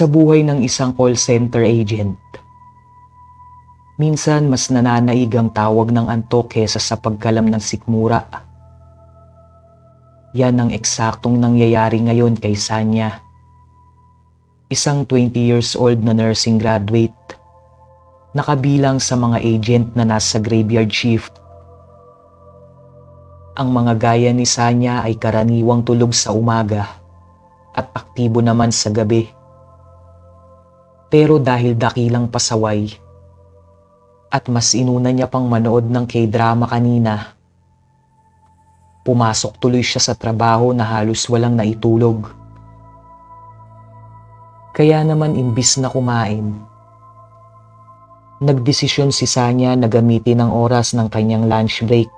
Sa buhay ng isang call center agent, minsan mas nananaig ang tawag ng antok kesa sa pagkalam ng sikmura. Yan ang eksaktong nangyayari ngayon kay Sanya. Isang 20 years old na nursing graduate, nakabilang sa mga agent na nasa graveyard shift. Ang mga gaya ni Sanya ay karaniwang tulog sa umaga at aktibo naman sa gabi. Pero dahil dakilang pasaway at mas inuna niya pang manood ng k-drama kanina, pumasok tuloy siya sa trabaho na halos walang naitulog. Kaya naman imbis na kumain, nagdesisyon si Sanya na gamitin ang oras ng kanyang lunch break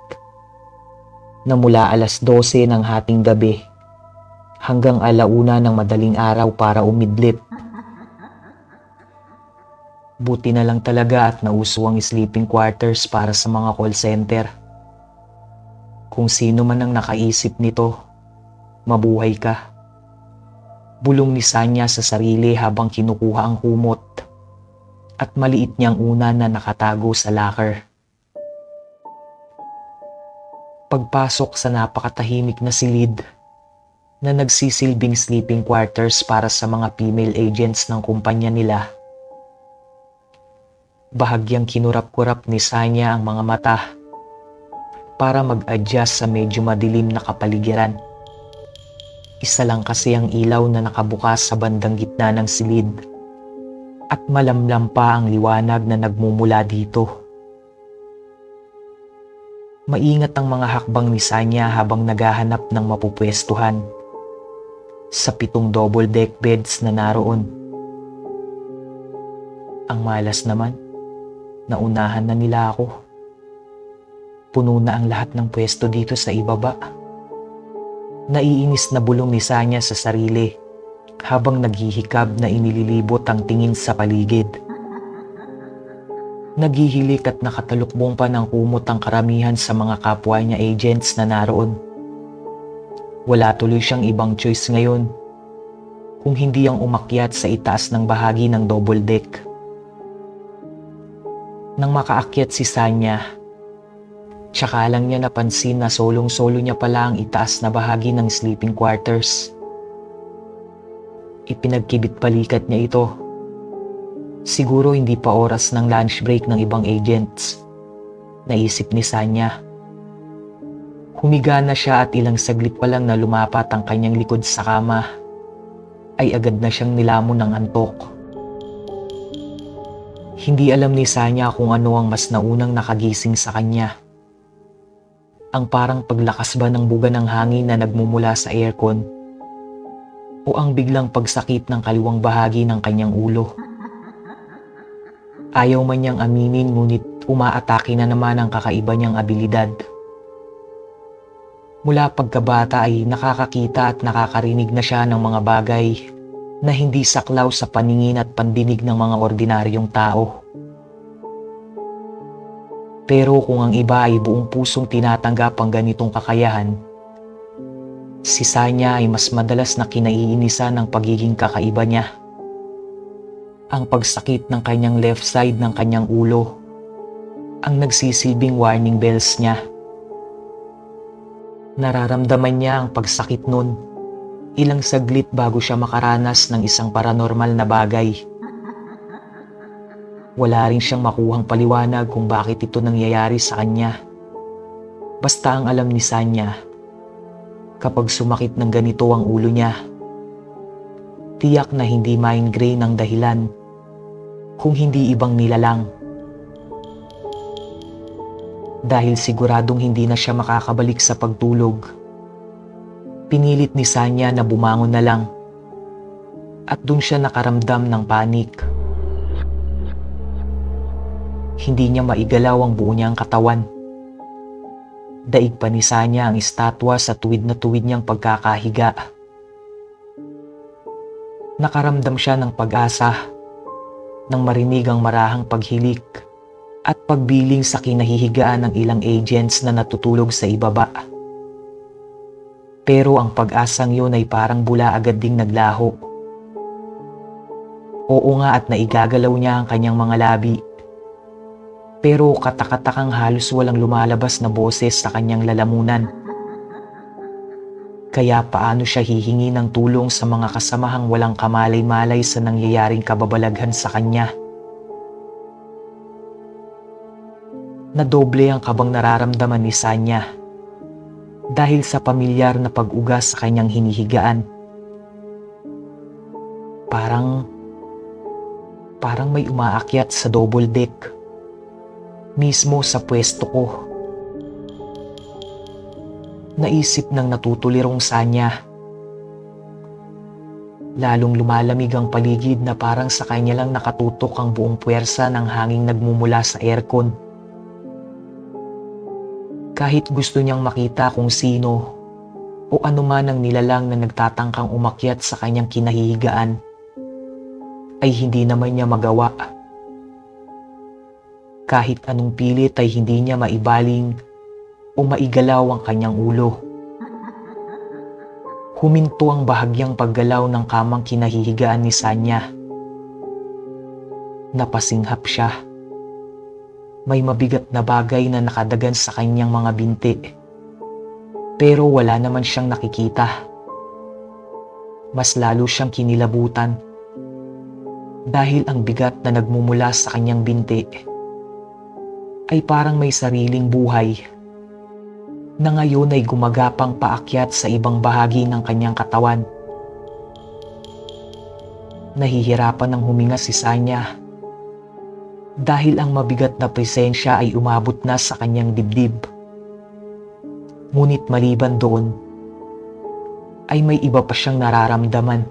na mula alas 12 ng hating gabi hanggang alauna ng madaling araw para umidlip. Buti na lang talaga at nauso ang sleeping quarters para sa mga call center. Kung sino man ang nakaisip nito, mabuhay ka. Bulong ni Sanya sa sarili habang kinukuha ang kumot at maliit niyang una na nakatago sa locker. Pagpasok sa napakatahimik na silid na nagsisilbing sleeping quarters para sa mga female agents ng kumpanya nila Bahagyang kinurap-kurap ni Sanya ang mga mata para mag-adjust sa medyo madilim na kapaligiran. Isa lang kasi ang ilaw na nakabukas sa bandang gitna ng silid at malamlam pa ang liwanag na nagmumula dito. Maingat ang mga hakbang ni Sanya habang naghahanap ng mapupwestuhan sa pitong double deck beds na naroon. Ang malas naman, Naunahan na nila ako. Puno na ang lahat ng pwesto dito sa ibaba. Naiinis na bulong ni Sanya sa sarili habang naghihikab na inililibot ang tingin sa paligid. Naghihilik at nakatalukbong pa ng kumot ang karamihan sa mga kapwa niya agents na naroon. Wala tuloy siyang ibang choice ngayon kung hindi ang umakyat sa itaas ng bahagi ng double deck. Nang makaakyat si Sanya, tsaka lang niya napansin na solong-solo niya pala ang itaas na bahagi ng sleeping quarters. Ipinagkibit palikat niya ito. Siguro hindi pa oras ng lunch break ng ibang agents. Naisip ni Sanya. Humiga na siya at ilang saglit pa lang na lumapat ang kanyang likod sa kama ay agad na siyang nilamon ng antok. Hindi alam ni Sanya kung ano ang mas naunang nakagising sa kanya. Ang parang paglakas ba ng buga ng hangin na nagmumula sa aircon o ang biglang pagsakit ng kaliwang bahagi ng kanyang ulo. Ayaw man niyang aminin ngunit umaatake na naman ang kakaiba niyang abilidad. Mula pagkabata ay nakakakita at nakakarinig na siya ng mga bagay na hindi saklaw sa paningin at pandinig ng mga ordinaryong tao. Pero kung ang iba ay buong pusong tinatanggap ang ganitong kakayahan, si Sanya ay mas madalas na kinaiinisan ng pagiging kakaiba niya. Ang pagsakit ng kanyang left side ng kanyang ulo, ang nagsisilbing warning bells niya. Nararamdaman niya ang pagsakit nun ilang saglit bago siya makaranas ng isang paranormal na bagay. Wala rin siyang makuhang paliwanag kung bakit ito nangyayari sa kanya. Basta ang alam ni Sanya, kapag sumakit ng ganito ang ulo niya, tiyak na hindi migraine ang dahilan, kung hindi ibang nilalang. Dahil siguradong hindi na siya makakabalik sa pagtulog Pinilit ni Sanya na bumangon na lang. At doon siya nakaramdam ng panik. Hindi niya maigalaw ang buo niyang katawan. Daig pa ni Sanya ang estatwa sa tuwid na tuwid niyang pagkakahiga. Nakaramdam siya ng pag-asa nang marinig ang marahang paghilik at pagbiling sa kinahihigaan ng ilang agents na natutulog sa ibaba. Pero ang pag-asang yun ay parang bula agad ding naglaho. Oo nga at naigagalaw niya ang kanyang mga labi. Pero katakatakang halos walang lumalabas na boses sa kanyang lalamunan. Kaya paano siya hihingi ng tulong sa mga kasamahang walang kamalay-malay sa nangyayaring kababalaghan sa kanya? Nadoble ang kabang nararamdaman ni Sanya dahil sa pamilyar na pag-ugas sa kanyang hinihigaan. Parang, parang may umaakyat sa double deck. Mismo sa pwesto ko. Naisip ng natutulirong Sanya. Lalong lumalamig ang paligid na parang sa kanya lang nakatutok ang buong puwersa ng hanging nagmumula sa aircon kahit gusto niyang makita kung sino o anuman ang nilalang na nagtatangkang umakyat sa kanyang kinahihigaan, ay hindi naman niya magawa. Kahit anong pilit ay hindi niya maibaling o maigalaw ang kanyang ulo. Huminto ang bahagyang paggalaw ng kamang kinahihigaan ni Sanya. Napasinghap siya may mabigat na bagay na nakadagan sa kanyang mga binti. Pero wala naman siyang nakikita. Mas lalo siyang kinilabutan dahil ang bigat na nagmumula sa kanyang binti ay parang may sariling buhay na ngayon ay gumagapang paakyat sa ibang bahagi ng kanyang katawan. Nahihirapan ng huminga si Sanya dahil ang mabigat na presensya ay umabot na sa kanyang dibdib. Ngunit maliban doon, ay may iba pa siyang nararamdaman.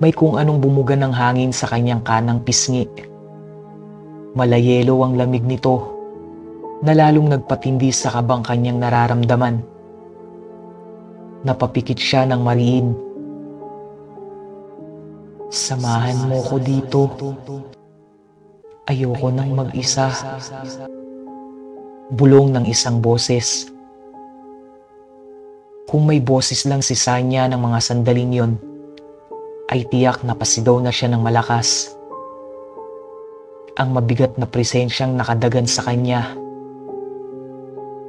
May kung anong bumuga ng hangin sa kanyang kanang pisngi. Malayelo ang lamig nito na lalong nagpatindi sa kabang kanyang nararamdaman. Napapikit siya ng mariin Samahan mo ko dito. Ayoko nang mag-isa. Bulong ng isang boses. Kung may boses lang si Sanya ng mga sandaling yon, ay tiyak na pasigaw na siya ng malakas. Ang mabigat na presensyang nakadagan sa kanya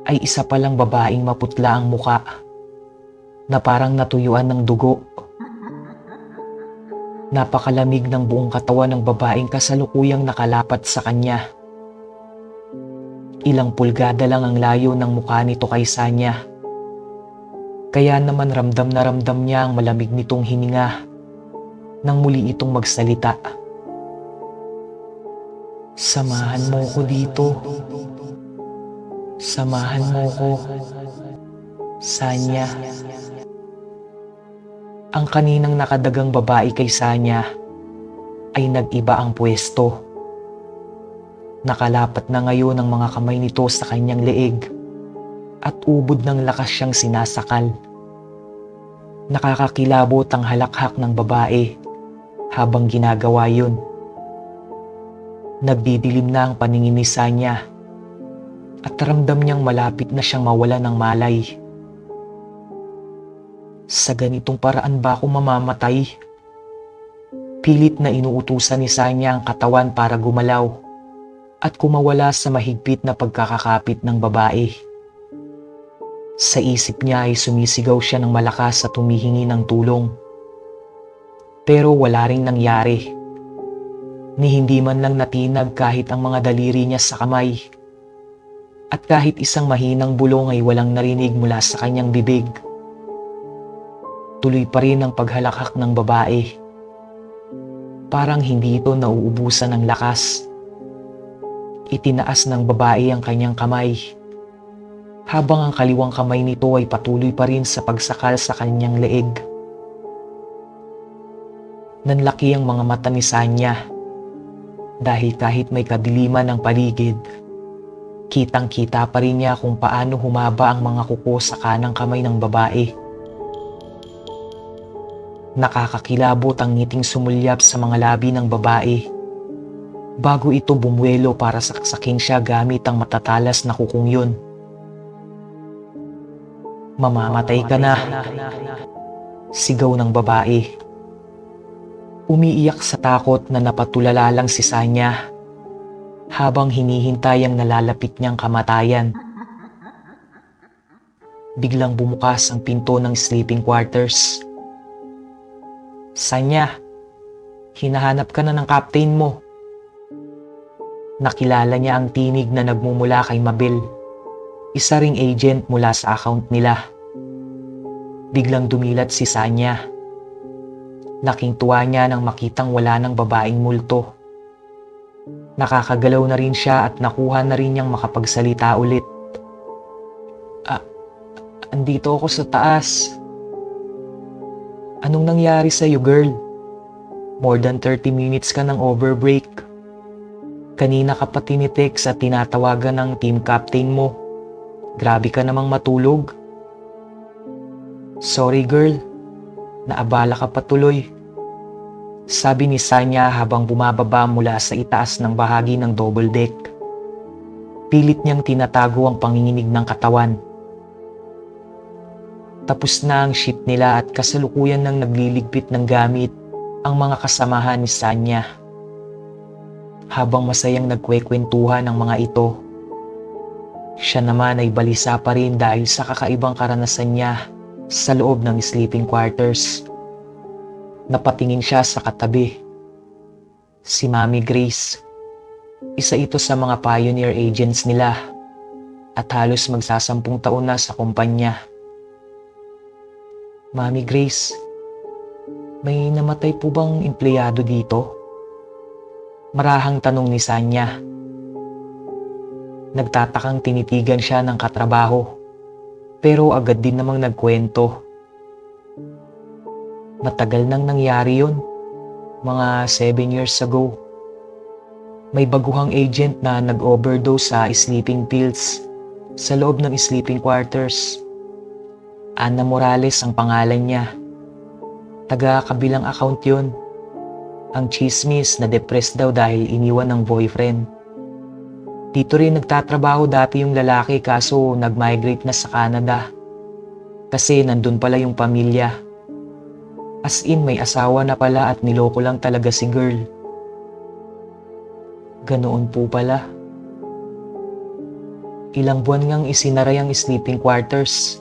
ay isa palang babaeng maputla ang muka na parang natuyuan ng dugo Napakalamig ng buong katawan ng babaeng kasalukuyang nakalapat sa kanya. Ilang pulgada lang ang layo ng mukha nito kay Sanya. Kaya naman ramdam na ramdam niya ang malamig nitong hininga nang muli itong magsalita. Samahan mo ko dito. Samahan mo ko. Sanya. Sanya. Ang kaninang nakadagang babae kay Sanya ay nag-iba ang pwesto. Nakalapat na ngayon ang mga kamay nito sa kanyang leeg at ubod ng lakas siyang sinasakal. Nakakakilabot ang halakhak ng babae habang ginagawa yun. Nagdidilim na ang paningin ni Sanya at ramdam niyang malapit na siyang mawala ng malay. Sa ganitong paraan ba ako mamamatay? Pilit na inuutusan ni Sanya ang katawan para gumalaw at kumawala sa mahigpit na pagkakakapit ng babae. Sa isip niya ay sumisigaw siya ng malakas at tumihingi ng tulong. Pero wala ring nangyari. Ni hindi man lang natinag kahit ang mga daliri niya sa kamay. At kahit isang mahinang bulong ay walang narinig mula sa kanyang bibig. Tuloy pa rin ang paghalakhak ng babae. Parang hindi ito nauubusan ng lakas. Itinaas ng babae ang kanyang kamay. Habang ang kaliwang kamay nito ay patuloy pa rin sa pagsakal sa kanyang leeg. Nanlaki ang mga mata ni Sanya dahil kahit may kadiliman ng paligid, kitang-kita pa rin niya kung paano humaba ang mga kuko sa kanang kamay ng babae. Nakakakilabot ang ngiting sumulyap sa mga labi ng babae. Bago ito bumuelo para saksakin siya gamit ang matatalas na kukong yun. Mamamatay ka na. Sigaw ng babae. Umiiyak sa takot na napatulala lang si Sanya habang hinihintay ang nalalapit niyang kamatayan. Biglang bumukas ang pinto ng sleeping quarters. Sanya, hinahanap ka na ng captain mo. Nakilala niya ang tinig na nagmumula kay Mabel, isa ring agent mula sa account nila. Biglang dumilat si Sanya. Laking tuwa niya nang makitang wala ng babaeng multo. Nakakagalaw na rin siya at nakuha na rin niyang makapagsalita ulit. Ah, andito ako sa taas. Anong nangyari sa'yo, girl? More than 30 minutes ka ng overbreak. Kanina ka pa tinitext at tinatawagan ng team captain mo. Grabe ka namang matulog. Sorry girl, naabala ka pa tuloy. Sabi ni Sanya habang bumababa mula sa itaas ng bahagi ng double deck. Pilit niyang tinatago ang panginginig ng katawan. Tapos na ang ship nila at kasalukuyan nang nagliligpit ng gamit ang mga kasamahan ni Sanya. Habang masayang nagkwekwentuhan ang mga ito, siya naman ay balisa pa rin dahil sa kakaibang karanasan niya sa loob ng sleeping quarters. Napatingin siya sa katabi. Si Mami Grace. Isa ito sa mga pioneer agents nila at halos magsasampung taon na sa kumpanya. Mami Grace, may namatay po bang empleyado dito? Marahang tanong ni Sanya. Nagtatakang tinitigan siya ng katrabaho pero agad din namang nagkwento. Matagal nang nangyari yun, mga 7 years ago. May baguhang agent na nag-overdose sa sleeping pills sa loob ng sleeping quarters. Ana Morales ang pangalan niya. Taga kabilang account yun. Ang chismis na depressed daw dahil iniwan ng boyfriend. Dito rin nagtatrabaho dati yung lalaki kaso nag-migrate na sa Canada. Kasi nandun pala yung pamilya. As in may asawa na pala at niloko lang talaga si girl. Ganoon po pala. Ilang buwan ngang isinaray ang sleeping quarters.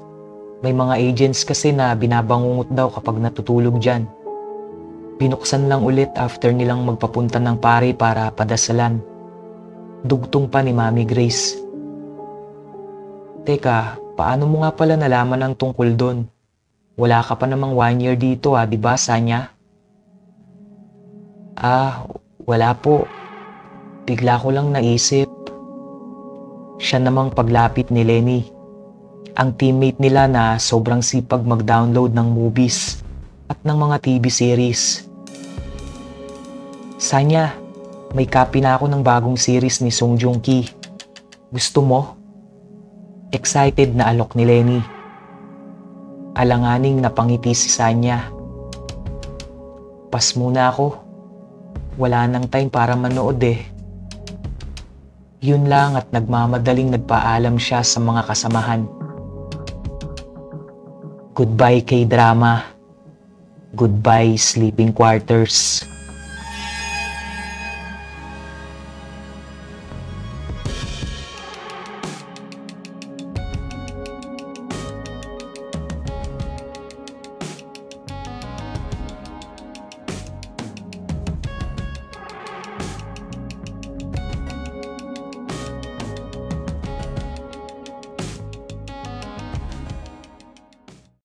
May mga agents kasi na binabangungot daw kapag natutulog dyan. Binuksan lang ulit after nilang magpapunta ng pare para padasalan. Dugtong pa ni Mami Grace. Teka, paano mo nga pala nalaman ang tungkol doon? Wala ka pa namang one year dito ah, di ba, Sanya? Ah, wala po. Bigla ko lang naisip. Siya namang paglapit ni Lenny. Ang teammate nila na sobrang sipag mag-download ng movies at ng mga TV series. Sanya, may copy na ako ng bagong series ni Song Joong Ki. Gusto mo? Excited na alok ni Lenny. Alanganing napangiti si Sanya. Pas muna ako. Wala nang time para manood eh. Yun lang at nagmamadaling nagpaalam siya sa mga kasamahan. Goodbye kay drama. Goodbye sleeping quarters.